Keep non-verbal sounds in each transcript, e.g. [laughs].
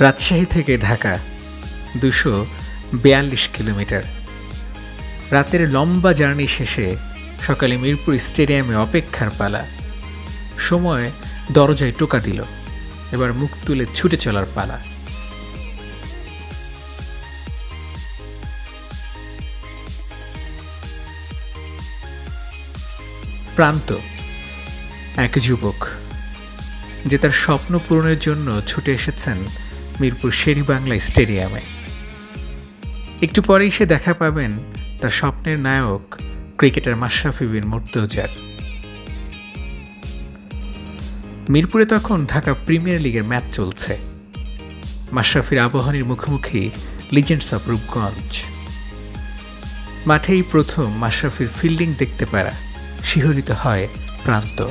রাজশাহী থেকে ঢাকা দুশো বিয়াল্লিশ কিলোমিটার। রাতের লম্বা জার্নি শেষে সকালে মিরপুর স্টেডিয়ামে অপেক্ষার পালা। সময় দরজায় টোকা দিল, এবার মুখ তুলে ছুটে চলার পালা। প্রান্ত, এক যুবক, যে তার স্বপ্ন পূরণের জন্য ছুটে এসেছেন মিরপুর শেরি বাংলা স্টেডিয়ামে। একটু পরেই সে দেখা পাবেন তার স্বপ্নের নায়ক, ক্রিকেটার মাশরাফি বিন মুর্তজার। মিরপুরে তখন ঢাকা প্রিমিয়ার লিগের ম্যাচ চলছে। মাশরাফির আবহানির মুখোমুখি লিজেন্ডস অফ রূপগঞ্জ মাঠেই প্রথম মাশরাফির ফিল্ডিং দেখতে পারা শিহরিত হয় প্রান্ত।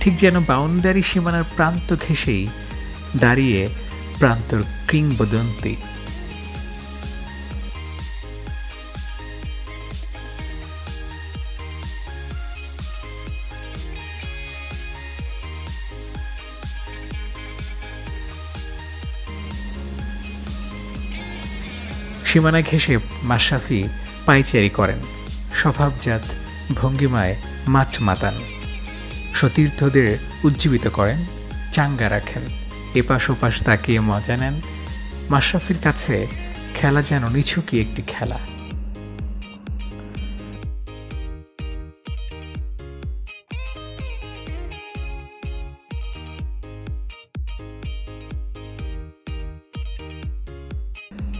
ঠিক যেন বাউন্ডারি সীমানার প্রান্ত ঘেঁষেই দাঁড়িয়ে প্রান্তর কিংবদন্তি। সীমানা ঘেঁষে মাশরাফি পাইচারি করেন। স্বভাবজাত ভঙ্গিমায় মাঠ মাতান। সতীর্থদের উজ্জীবিত করেন, চাঙ্গা রাখেন। এপাশ ওপাশ তাকিয়ে মজা নেন। মাশরাফির কাছে খেলা যেন নিছুকি একটি খেলা।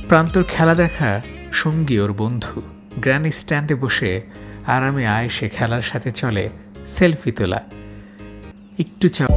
প্রান্তর খেলা দেখা সঙ্গী ওর বন্ধু। গ্র্যান্ড স্ট্যান্ডে বসে আরামে আয়েসে খেলার সাথে চলে সেলফি তোলা। একটু চা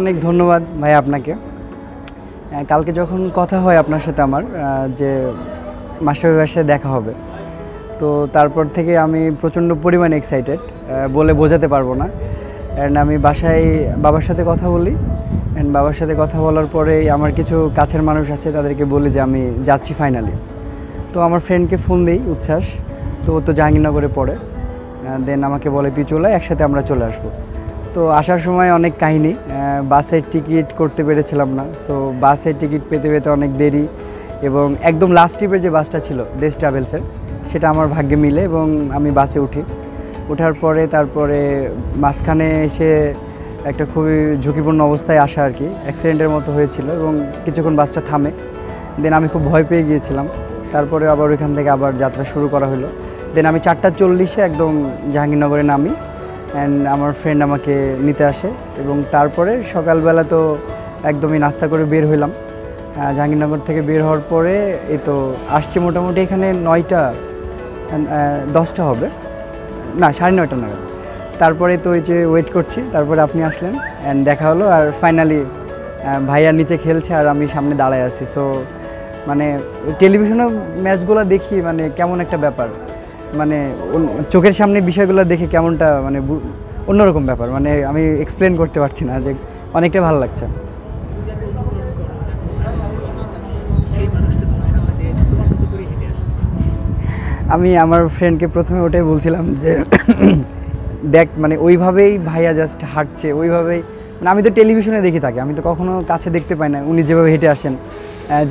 অনেক ধন্যবাদ ভাই আপনাকে। কালকে যখন কথা হয় আপনার সাথে আমার যে মাস্টার সাথে দেখা হবে, তো তারপর থেকে আমি প্রচণ্ড পরিমাণে এক্সাইটেড বলে বোঝাতে পারব না। অ্যান্ড আমি বাসায় বাবার সাথে কথা বলি অ্যান্ড বাবার সাথে কথা বলার পরে আমার কিছু কাছের মানুষ আছে, তাদেরকে বলি যে আমি যাচ্ছি ফাইনালি তো আমার ফ্রেন্ডকে ফোন দিই উচ্ছ্বাস, তো ও তো জাহাঙ্গীরনগরে পড়ে দেন আমাকে বলে, তুই একসাথে আমরা চলে আসব। তো আসার সময় অনেক কাহিনী বাসের টিকিট করতে পেরেছিলাম না সো বাসের টিকিট পেতে পেতে অনেক দেরি এবং একদম লাস্ট ট্রিপের যে বাসটা ছিল, দেশ ট্রাভেলসের সেটা আমার ভাগ্যে মিলে এবং আমি বাসে উঠি। ওঠার পরে, তারপরে মাঝখানে এসে একটা খুবই ঝুঁকিপূর্ণ অবস্থায় আসা আর কি অ্যাক্সিডেন্টের মতো হয়েছিল এবং কিছুক্ষণ বাসটা থামে। দেন আমি খুব ভয় পেয়ে গিয়েছিলাম। তারপরে আবার ওইখান থেকে আবার যাত্রা শুরু করা হলো। দেন আমি চারটা চল্লিশে একদম জাহাঙ্গীরনগরে নামি। অ্যান্ড আমার ফ্রেন্ড আমাকে নিতে আসে এবং তারপরে সকালবেলা তো একদমই নাস্তা করে বের হইলাম। জাহাঙ্গীরনগর থেকে বের হওয়ার পরে এই তো আসছে মোটামুটি এখানে নয়টা দশটা হবে। না, সাড়ে নয়টা নাগাদ। তারপরে তো ওই যে ওয়েট করছি, তারপরে আপনি আসলেন অ্যান্ড দেখা হলো আর ফাইনালি ভাইয়া নিচে খেলছে আর আমি সামনে দাঁড়ায় আছি। সো মানে টেলিভিশনে ম্যাচগুলো দেখি মানে কেমন একটা ব্যাপার। মানে চোখের সামনে বিষয়গুলো দেখে কেমনটা মানে অন্যরকম ব্যাপার। মানে আমি এক্সপ্লেন করতে পারছি না যে অনেকটা ভালো লাগছে। আমি আমার ফ্রেন্ডকে প্রথমে ওটাই বলছিলাম যে, দেখ মানে ওইভাবেই ভাইয়া জাস্ট হাঁটছে, ওইভাবেই মানে আমি তো টেলিভিশনে দেখি থাকি আমি তো কখনো কাছে দেখতে পাই না, উনি যেভাবে হেঁটে আসেন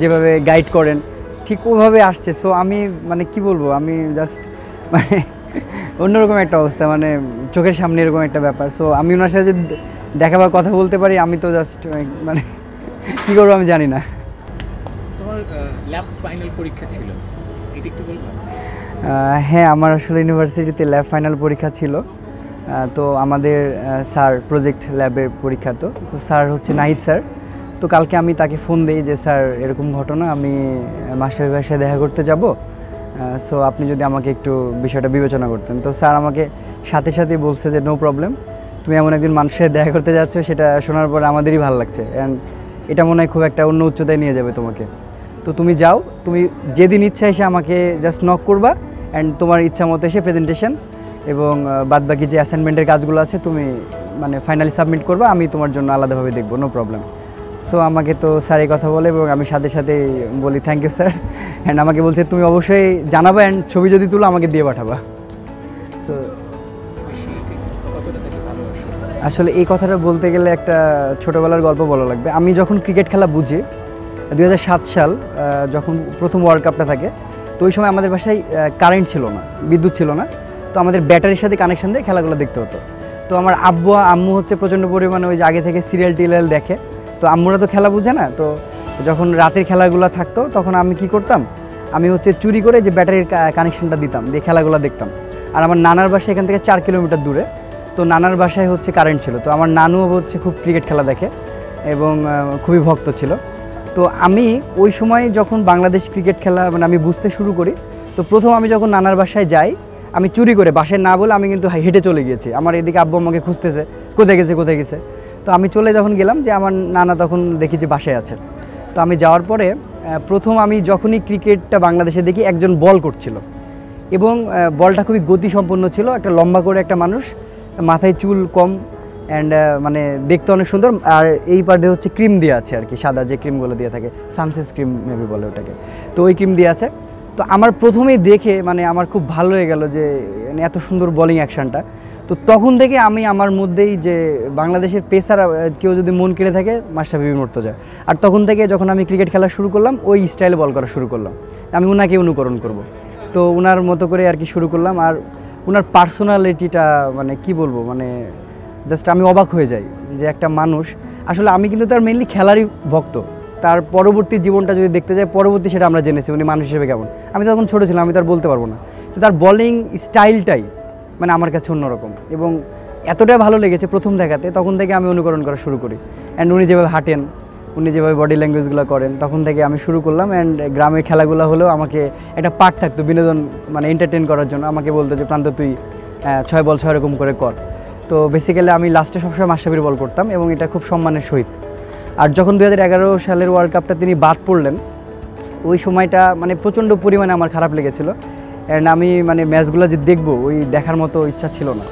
যেভাবে গাইড করেন, ঠিক ওভাবে আসছে। সো আমি মানে কি বলব, আমি জাস্ট মানে অন্যরকম একটা অবস্থা মানে চোখের সামনে এরকম একটা ব্যাপার। সো আমি ওনার সাথে যে দেখা বা কথা বলতে পারি আমি তো জাস্ট মানে কী করব আমি জানি না। তোমার ল্যাব ফাইনাল পরীক্ষা ছিল এটা একটু হ্যাঁ আমার আসলে ইউনিভার্সিটিতে ল্যাব ফাইনাল পরীক্ষা ছিল। তো আমাদের স্যার প্রজেক্ট ল্যাবের পরীক্ষা তো। তো স্যার হচ্ছে নাহিদ স্যার। তো কালকে আমি তাকে ফোন দিই যে স্যার এরকম ঘটনা আমি মাস্টার সাথে দেখা করতে যাব। সো আপনি যদি আমাকে একটু বিষয়টা বিবেচনা করতেন। তো স্যার আমাকে সাথে সাথেই বলছে যে নো প্রবলেম তুমি এমন একজন মানুষের দেখা করতে যাচ্ছ, সেটা শোনার পর আমাদেরই ভালো লাগছে। অ্যান্ড এটা মনে হয় খুব একটা অন্য উচ্চতায় নিয়ে যাবে তোমাকে। তো তুমি যাও, তুমি যেদিন ইচ্ছা এসে আমাকে জাস্ট নক করবা অ্যান্ড তোমার ইচ্ছা মতো এসে প্রেজেন্টেশন এবং বাদ বাকি যে অ্যাসাইনমেন্টের কাজগুলো আছে, তুমি মানে ফাইনালি সাবমিট করবা, আমি তোমার জন্য আলাদাভাবে দেখব নো প্রবলেম সো আমাকে তো স্যার এই কথা বলে এবং আমি সাথে সাথে বলি থ্যাংক ইউ স্যার অ্যান্ড আমাকে বলছে, তুমি অবশ্যই জানাবা অ্যান্ড ছবি যদি তুলো, আমাকে দিয়ে পাঠাবা. সো আসলে এই কথাটা বলতে গেলে একটা ছোটোবেলার গল্প বলা লাগবে। আমি যখন ক্রিকেট খেলা বুঝি দু হাজার সাত সাল যখন প্রথম ওয়ার্ল্ড কাপটা থাকে, তো ওই সময় আমাদের বাসায় কারেন্ট ছিল না, বিদ্যুৎ ছিল না। তো আমাদের ব্যাটারির সাথে কানেকশন দিয়ে খেলাগুলো দেখতে হতো। তো আমার আব্বু, আম্মু হচ্ছে প্রচণ্ড পরিমাণে ওই যে আগে থেকে সিরিয়াল টিরিয়াল দেখে। তো আম্মুরা তো খেলা বুঝে না, তো যখন রাতের খেলাগুলো থাকতো তখন আমি কি করতাম? আমি হচ্ছে চুরি করে যে ব্যাটারির কানেকশনটা দিতাম, দিয়ে খেলাগুলো দেখতাম। আর আমার নানার বাসা এখান থেকে চার কিলোমিটার দূরে, তো নানার বাসায় হচ্ছে কারেন্ট ছিল, তো আমার নানুও হচ্ছে খুব ক্রিকেট খেলা দেখে এবং খুবই ভক্ত ছিল। তো আমি ওই সময় যখন বাংলাদেশ ক্রিকেট খেলা মানে আমি বুঝতে শুরু করি, তো প্রথম আমি যখন নানার বাসায় যাই, আমি চুরি করে, বাসায় না বলে আমি কিন্তু হেঁটে চলে গিয়েছি। আমার এদিকে আব্বু আমাকে খুঁজতেছে, কোথায় গেছে কোথায় গেছে? তো আমি চলে যখন গেলাম যে আমার নানা তখন দেখি যে বাসায় আছে। তো আমি যাওয়ার পরে প্রথম আমি যখনই ক্রিকেটটা বাংলাদেশে দেখি একজন বল করছিল। এবং বলটা খুবই গতিসম্পন্ন ছিল, একটা লম্বা করে একটা মানুষ, মাথায় চুল কম অ্যান্ড মানে দেখতে অনেক সুন্দর। আর এই পার্টে হচ্ছে ক্রিম দিয়ে আছে আর কি, সাদা যে ক্রিমগুলো দিয়ে থাকে, সানসেস ক্রিম মেবি বলে ওটাকে। তো ওই ক্রিম দিয়ে আছে। তো আমার প্রথমেই দেখে মানে আমার খুব ভালো হয়ে গেল যে মানে এত সুন্দর বলিং অ্যাকশনটা তো তখন থেকে আমি আমার মধ্যেই যে বাংলাদেশের পেসার কেউ যদি মন কেড়ে থাকে মাস্টারবিবি মর্তজা আর তখন থেকে যখন আমি ক্রিকেট খেলা শুরু করলাম, ওই স্টাইলে বল করা শুরু করলাম। আমি ওনাকে অনুকরণ করব। তো ওনার মতো করে আর কি শুরু করলাম। আর ওনার পার্সোনালিটিটা মানে কি বলব মানে জাস্ট আমি অবাক হয়ে যাই যে একটা মানুষ। আসলে আমি কিন্তু তার মেনলি খেলারই ভক্ত। তার পরবর্তী জীবনটা যদি দেখতে যাই, পরবর্তী সেটা আমরা জেনেছি উনি মানুষ হিসেবে কেমন। আমি তখন ছোটো ছিলাম, আমি তার বলতে পারব না। তো তার বলিং স্টাইলটাই মানে আমার কাছে অন্যরকম। এবং এতটাই ভালো লেগেছে প্রথম দেখাতে, তখন থেকে আমি অনুকরণ করা শুরু করি। অ্যান্ড উনি যেভাবে হাঁটেন, উনি যেভাবে বডি ল্যাঙ্গুয়েজগুলো করেন, তখন থেকে আমি শুরু করলাম অ্যান্ড গ্রামের খেলাগুলো হলেও আমাকে একটা পার্ট থাকতো বিনোদন মানে এন্টারটেন করার জন্য। আমাকে বলতো যে, প্রান্ত, তুই ছয় বল ছয় রকম করে কর। তো বেসিক্যালি আমি লাস্টে সবসময় মাসাবির বল করতাম এবং এটা খুব সম্মানের সহিত। আর যখন দু হাজার এগারো সালের ওয়ার্ল্ড কাপটা তিনি বাদ পড়লেন, ওই সময়টা মানে প্রচণ্ড পরিমাণে আমার খারাপ লেগেছিল। অ্যান্ড আমি মানে ম্যাচগুলো যে দেখব ওই দেখার মতো ইচ্ছা ছিল না।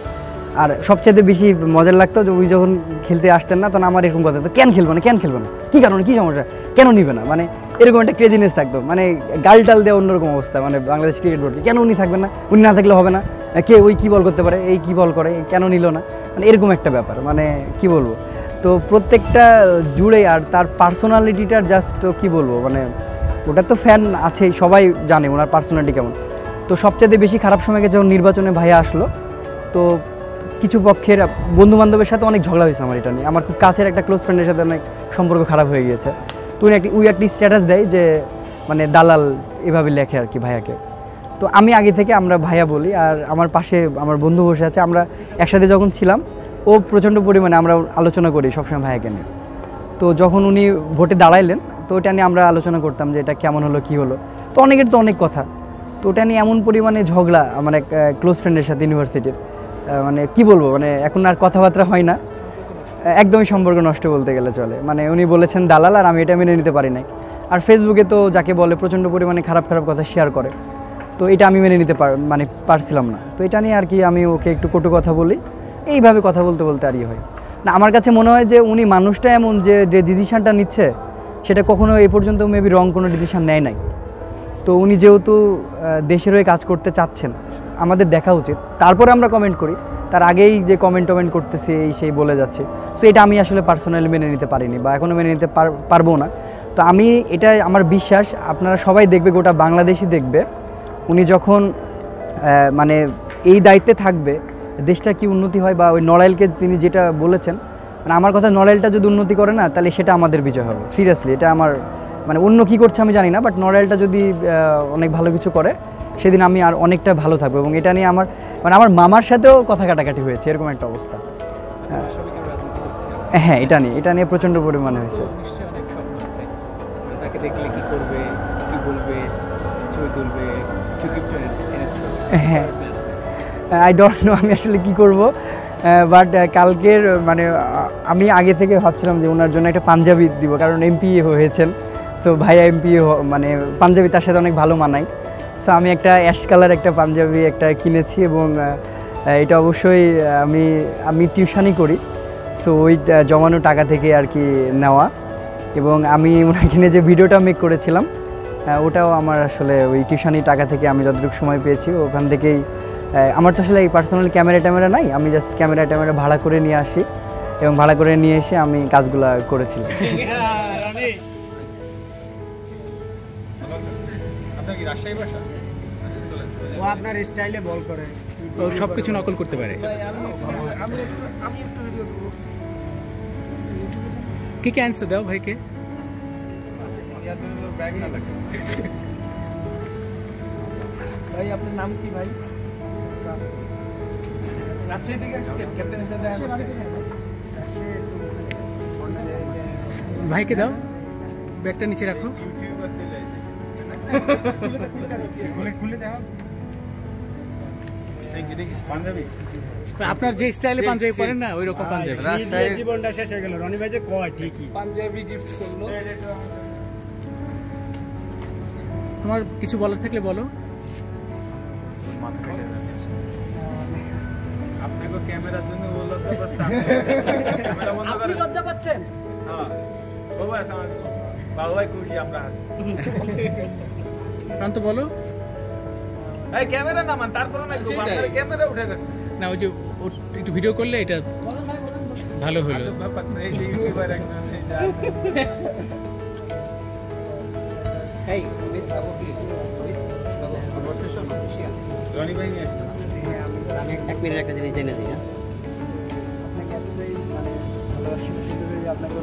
আর সবচেয়ে বেশি মজার লাগতো যে উনি যখন খেলতে আসতেন না তখন আমার এরকম কথা হতো, কেন খেলব না কেন খেলব না? কী কারণে কী সমস্যা? কেন নিবে না? মানে এরকম একটা ক্রেজিনেস থাকতো। মানে গাল টাল দেওয়া অন্যরকম অবস্থা। মানে বাংলাদেশ ক্রিকেট বোর্ডে কেন উনি থাকবেন না? উনি না থাকলে হবে না? কে ওই কী বল করতে পারে? এই কী বল করে? কেন নিল না? মানে এরকম একটা ব্যাপার। মানে কি বলব? তো প্রত্যেকটা জুড়ে আর তার পার্সোনালিটিটার জাস্ট কি বলব? মানে ওটা তো ফ্যান আছেই সবাই জানে ওনার পার্সোনালিটি কেমন। তো সবচেয়ে বেশি খারাপ সময় গেছে যখন নির্বাচনে ভাইয়া আসলো, তো কিছু পক্ষের বন্ধু বান্ধবের সাথে অনেক ঝগড়া হয়েছে আমার এটা নিয়ে। আমার খুব কাছের একটা ক্লোজ ফ্রেন্ডের সাথে অনেক সম্পর্ক খারাপ হয়ে গিয়েছে। তো উনি একটি, উই একটি স্ট্যাটাস দেয় যে মানে দালাল এভাবে লেখে আর কি ভাইয়াকে। তো আমি আগে থেকে আমরা ভাইয়া বলি, আর আমার পাশে আমার বন্ধু বসে আছে, আমরা একসাথে যখন ছিলাম, ও প্রচণ্ড পরিমাণে আমরা আলোচনা করি সবসময় ভাইয়াকে নিয়ে। তো যখন উনি ভোটে দাঁড়াইলেন, তো ওটা নিয়ে আমরা আলোচনা করতাম যে এটা কেমন হলো, কি হলো। তো অনেকের তো অনেক কথা। তো ওটা নিয়ে এমন পরিমাণে ঝগড়া আমার এক ক্লোজ ফ্রেন্ডের সাথে ইউনিভার্সিটির মানে কি বলব মানে এখন আর কথাবার্তা হয় না। একদমই সম্পর্ক নষ্ট বলতে গেলে চলে। মানে উনি বলেছেন দালাল আর আমি এটা মেনে নিতে পারি নাই। আর ফেসবুকে তো যাকে বলে প্রচণ্ড পরিমাণে খারাপ খারাপ কথা শেয়ার করে। তো এটা আমি মেনে নিতে পার মানে পারছিলাম না। তো এটা নিয়ে আর কি আমি ওকে একটু কটু কথা বলি। এইভাবে কথা বলতে বলতে আর ই হয়। না, আমার কাছে মনে হয় যে উনি মানুষটা এমন যে যে ডিসিশানটা নিচ্ছে, সেটা কখনো এই পর্যন্ত মেবি রং কোনো ডিসিশান নেয় নাই। তো উনি যেহেতু দেশের হয়ে কাজ করতে চাচ্ছেন, আমাদের দেখা উচিত। তারপরে আমরা কমেন্ট করি। তার আগেই যে কমেন্ট টমেন্ট করতেছে, এই সেই বলে যাচ্ছে। সো এটা আমি আসলে পার্সোনালি মেনে নিতে পারিনি বা এখনও মেনে নিতে পার- পারব না। তো আমি এটা আমার বিশ্বাস, আপনারা সবাই দেখবে, গোটা বাংলাদেশই দেখবে। উনি যখন মানে এই দায়িত্বে থাকবে, দেশটা কি উন্নতি হয় বা ওই নড়াইলকে তিনি যেটা বলেছেন মানে আমার কথা নড়াইলটা যদি উন্নতি করে না, তাহলে সেটা আমাদের বিজয় হবে। সিরিয়াসলি এটা আমার মানে অন্য কী করছে আমি জানি না বাট নড়াইলটা যদি অনেক ভালো কিছু করে সেদিন আমি আর অনেকটা ভালো থাকব এবং এটা নিয়ে আমার মানে আমার মামার সাথেও কথা কাটাকাটি হয়েছে এরকম একটা অবস্থা। হ্যাঁ। এটা নিয়ে এটা নিয়ে প্রচণ্ড পরিমাণে হয়েছে। মানে তাকে দেখলে কি করবে কি বলবে ছবি তুলবে কিছু গিফট এনেছো হ্যাঁ। আই ডোন্ট নো আমি আসলে কি করব বাট কালকের মানে আমি আগে থেকে ভাবছিলাম যে ওনার জন্য একটা পাঞ্জাবি দিব কারণ এমপি হয়েছেন। সো ভাইয়া এমপি মানে পাঞ্জাবি তার সাথে অনেক ভালো মানায়। সো আমি একটা অ্যাশ কালার একটা পাঞ্জাবি একটা কিনেছি এবং এটা অবশ্যই আমি আমি টিউশনই করি। সো ওই জমানো টাকা থেকে আর কি নেওয়া। এবং আমি ওনাকে নিয়ে যে ভিডিওটা মেক করেছিলাম ওটাও আমার আসলে ওই টিউশনি টাকা থেকে আমি যতটুকু সময় পেয়েছি। ওখান থেকেই আমার তো আসলে এই পার্সোনাল ক্যামেরা ট্যামেরা নাই আমি জাস্ট ক্যামেরা ট্যামেরা ভাড়া করে নিয়ে আসি। এবং ভাড়া করে নিয়ে এসে আমি কাজগুলো করেছিলাম। [laughs] রাজশাহী ভাষা? ও আপনার স্টাইলে বল করে। ও সব কিছু নকল করতে পারে। কি কি আনছো দাও ভাইকে? ভাই আপনার নাম কি ভাই? রাজশাহী থেকে আসছেন ক্যাপ্টেনের সাথে ভাইকে দাও। ব্যাগটা নিচে রাখো। আপনার যে স্টাইলে পাঞ্জাবি পরেন না ওই রকম পাঞ্জাবি। জীবনটা শেষ হয়ে গেল রনি ভাই যে কয় ঠিকই। পাঞ্জাবি গিফট করল। তোমার কিছু বলার থাকলে বলো। আপনাকে ক্যামেরার জন্য বলল ক্যামেরা বন্ধ করে লজ্জা পাচ্ছেন? হ্যাঁ। বাবা বাবা খুশি আমরা হাসি। প্রান্ত বলো। এই ক্যামেরা নামান তারপরে না আপনার ক্যামেরা উঠে গেছে। না ওই যে ও- একটু ভিডিও করলে এটা ভালো হলো। না, এই যে ইউটিউবার একজন এই যে আছে। ভাই নিয়ে আসছে। আমি এক মিনিট একটা জিনিস জেনে দিই হ্যাঁ? আপনাকে এতটাই মানে ভালোবাসি আপনাকে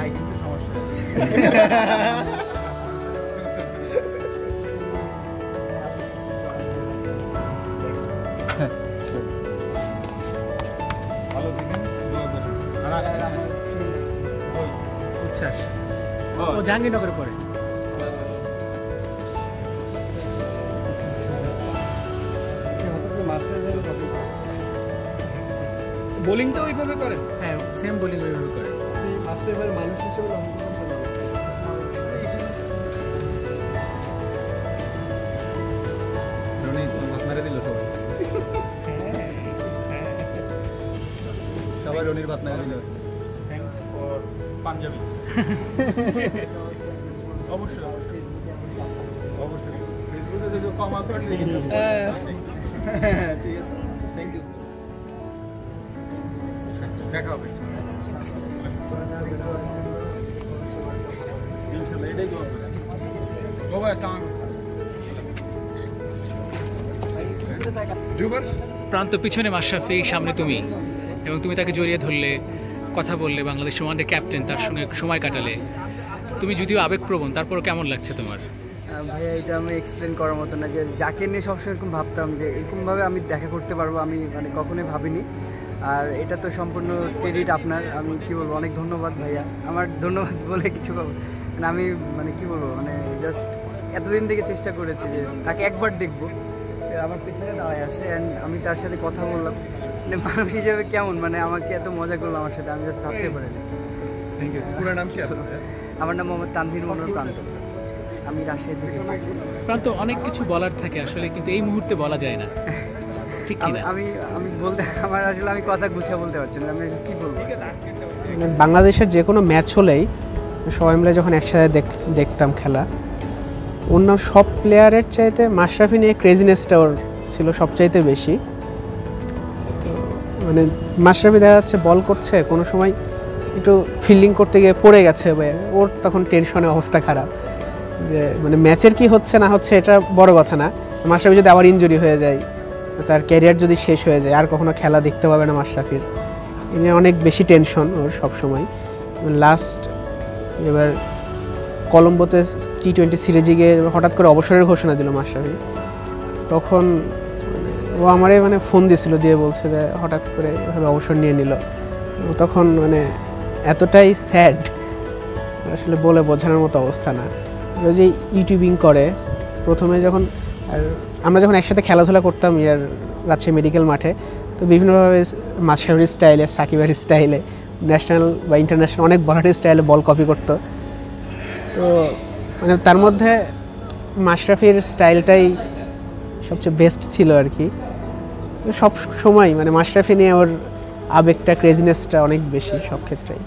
করি মাই কিন্তু সমস্যা। ভালো। আর আসেন। উচ্ছ্বাস। ও, জাহাঙ্গীরনগরে পড়ে বোলিংটা ওইভাবে করেন? হ্যাঁ সেম বোলিং ওইভাবে সেবার মানুষ হিসেবে লঙ্ঘন সবাই রনির ভাত না দিল পাঞ্জাবি অবশ্যই। অবশ্যই। ফেসবুকে যদি কম আপলোড প্রান্ত পিছনে মাশরাফি সামনে তুমি। এবং তুমি তাকে জড়িয়ে ধরলে কথা বললে বাংলাদেশ ওয়ানডে ক্যাপ্টেন তার সঙ্গে সময় কাটালে। তুমি যদিও আবেগপ্রবণ তারপরও কেমন লাগছে তোমার? ভাইয়া এটা আমি এক্সপ্লেন করার মতো না যে যাকে নিয়ে সবসময় এরকম ভাবতাম যে এরকমভাবে আমি দেখা করতে পারব আমি মানে কখনোই ভাবিনি। আর এটা তো সম্পূর্ণ ক্রেডিট আপনার আমি কি বলব অনেক ধন্যবাদ ভাইয়া। আমার ধন্যবাদ [laughs] বলে কিছু পাবো মানে আমি মানে কি বলব মানে জাস্ট এতদিন থেকে চেষ্টা করেছি যে তাকে একবার দেখব। আমার পিছনে দাঁড়ায় আছে অ্যান্ড আমি তার সাথে কথা বললাম। মানে মানুষ হিসেবে কেমন? মানে আমাকে এত মজা করল আমার সাথে আমি জাস্ট ভাবতে পারিনি। পুরো নাম আমার নাম মোহাম্মদ তানভীর মনোর প্রান্ত। আমি রাজশাহী থেকে এসেছি। প্রান্ত অনেক কিছু বলার থাকে আসলে কিন্তু এই মুহূর্তে বলা যায় না। ঠিক আমি আমি আমি বলতে আমার আসলে আমি কথা গুছিয়ে বলতে পারছি না। আমি আসলে কি বলব? মানে বাংলাদেশের যে কোনো ম্যাচ হলেই সবাই মিলে যখন একসাথে দেখ- দেখতাম খেলা অন্য সব প্লেয়ারের চাইতে মাশরাফি নিয়ে ক্রেজিনেসটা ওর ছিল সবচাইতে বেশি। তো মানে মাশরাফি দেখা যাচ্ছে বল করছে, কোনো সময় একটু ফিল্ডিং করতে গিয়ে পড়ে গেছে ওর তখন টেনশনে অবস্থা খারাপ। যে মানে ম্যাচের কি হচ্ছে না হচ্ছে এটা বড় কথা না। মাশরাফি যদি আবার ইনজুরি হয়ে যায়, তার ক্যারিয়ার যদি শেষ হয়ে যায়, আর কখনো খেলা দেখতে পাবে না মাশরাফির। এ অনেক বেশি টেনশন ওর সবসময়। লাস্ট এবার কলম্বোতে টি টোয়েন্টি সিরিজে গিয়ে হঠাৎ করে অবসরের ঘোষণা দিল মাশরাফি। তখন ও আমারে মানে ফোন দিয়েছিল দিয়ে বলছে যে হঠাৎ করে এভাবে অবসর নিয়ে নিল। ও তখন মানে এতটাই স্যাড, আসলে বলে বোঝানোর মতো অবস্থা না। ও যে ইউটিউবিং করে, প্রথমে যখন আর আমরা যখন একসাথে খেলাধুলা করতাম ইয়ার রাজশাহী মেডিকেল মাঠে, তো বিভিন্নভাবে মাশরাফির স্টাইলে সাকিবের স্টাইলে, ন্যাশনাল বা ইন্টারন্যাশনাল অনেক বলারের স্টাইলে বল কপি করতো। তো মানে তার মধ্যে মাশরাফির স্টাইলটাই সবচেয়ে বেস্ট ছিল আর কি। তো সব সময় মানে মাশরাফি নিয়ে ওর আবেগটা ক্রেজিনেসটা অনেক বেশি সব ক্ষেত্রেই।